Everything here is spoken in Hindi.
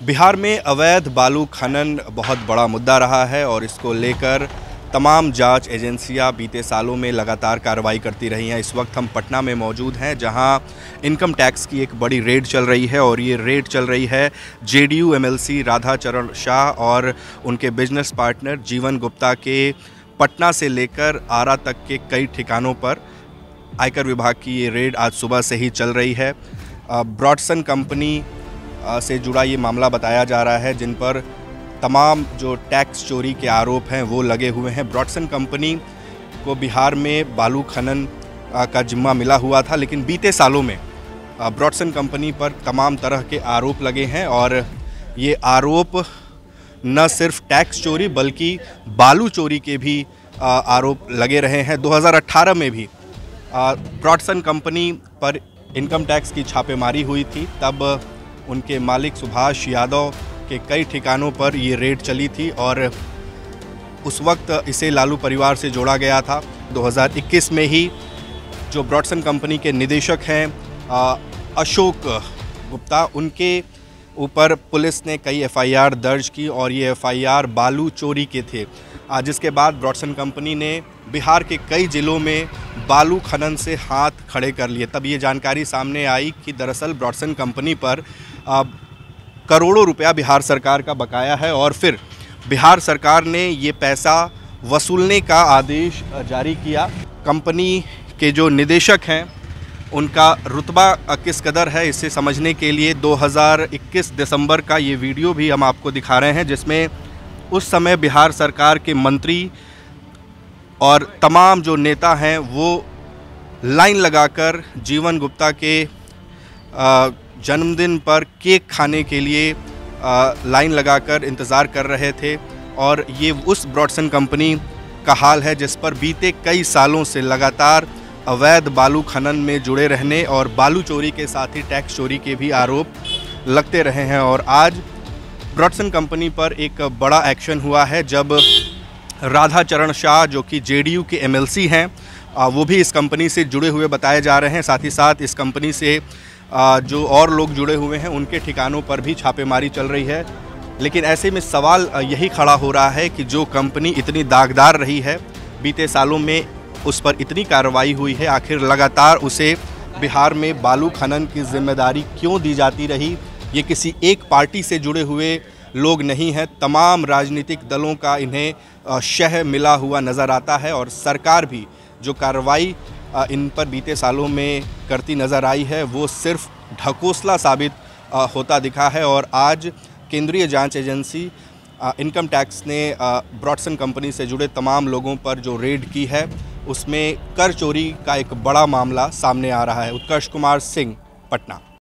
बिहार में अवैध बालू खनन बहुत बड़ा मुद्दा रहा है और इसको लेकर तमाम जाँच एजेंसियाँ बीते सालों में लगातार कार्रवाई करती रही हैं। इस वक्त हम पटना में मौजूद हैं, जहाँ इनकम टैक्स की एक बड़ी रेड चल रही है और ये रेड चल रही है जेडीयू एमएलसी राधा चरण शाह और उनके बिज़नेस पार्टनर जीवन गुप्ता के पटना से लेकर आरा तक के कई ठिकानों पर। आयकर विभाग की ये रेड आज सुबह से ही चल रही है। ब्रॉडसन कंपनी से जुड़ा ये मामला बताया जा रहा है, जिन पर तमाम जो टैक्स चोरी के आरोप हैं, वो लगे हुए हैं। ब्रॉडसन कंपनी को बिहार में बालू खनन का जिम्मा मिला हुआ था, लेकिन बीते सालों में ब्रॉडसन कंपनी पर तमाम तरह के आरोप लगे हैं, और ये आरोप न सिर्फ़ टैक्स चोरी, बल्कि बालू चोरी के भी आरोप लगे रहे हैं। 2018 में भी ब्रॉडसन कंपनी पर इनकम टैक्स की छापेमारी हुई थी, तब उनके मालिक सुभाष यादव के कई ठिकानों पर ये रेड चली थी और उस वक्त इसे लालू परिवार से जोड़ा गया था। 2021 में ही जो ब्रॉडसन कंपनी के निदेशक हैं अशोक गुप्ता, उनके ऊपर पुलिस ने कई एफआईआर दर्ज की और ये एफआईआर बालू चोरी के थे। जिसके बाद ब्रॉडसन कंपनी ने बिहार के कई ज़िलों में बालू खनन से हाथ खड़े कर लिए। तब ये जानकारी सामने आई कि दरअसल ब्रॉडसन कंपनी पर करोड़ों रुपया बिहार सरकार का बकाया है और फिर बिहार सरकार ने ये पैसा वसूलने का आदेश जारी किया। कंपनी के जो निदेशक हैं उनका रुतबा किस कदर है, इसे समझने के लिए 2021 दिसंबर का ये वीडियो भी हम आपको दिखा रहे हैं, जिसमें उस समय बिहार सरकार के मंत्री और तमाम जो नेता हैं, वो लाइन लगाकर जीवन गुप्ता के जन्मदिन पर केक खाने के लिए लाइन लगाकर इंतज़ार कर रहे थे और ये उस ब्रॉडसन कंपनी का हाल है, जिस पर बीते कई सालों से लगातार अवैध बालू खनन में जुड़े रहने और बालू चोरी के साथ ही टैक्स चोरी के भी आरोप लगते रहे हैं और आज ब्रॉडसन कंपनी पर एक बड़ा एक्शन हुआ है जब राधा चरण शाह, जो कि जेडीयू के एमएलसी हैं वो भी इस कंपनी से जुड़े हुए बताए जा रहे हैं। साथ ही साथ इस कंपनी से जो और लोग जुड़े हुए हैं, उनके ठिकानों पर भी छापेमारी चल रही है। लेकिन ऐसे में सवाल यही खड़ा हो रहा है कि जो कंपनी इतनी दागदार रही है, बीते सालों में उस पर इतनी कार्रवाई हुई है, आखिर लगातार उसे बिहार में बालू खनन की ज़िम्मेदारी क्यों दी जाती रही? ये किसी एक पार्टी से जुड़े हुए लोग नहीं हैं, तमाम राजनीतिक दलों का इन्हें शह मिला हुआ नज़र आता है और सरकार भी जो कार्रवाई इन पर बीते सालों में करती नज़र आई है, वो सिर्फ़ ढकोसला साबित होता दिखा है और आज केंद्रीय जाँच एजेंसी इनकम टैक्स ने ब्रॉडसन कंपनी से जुड़े तमाम लोगों पर जो रेड की है उसमें कर चोरी का एक बड़ा मामला सामने आ रहा है। उत्कर्ष कुमार सिंह, पटना।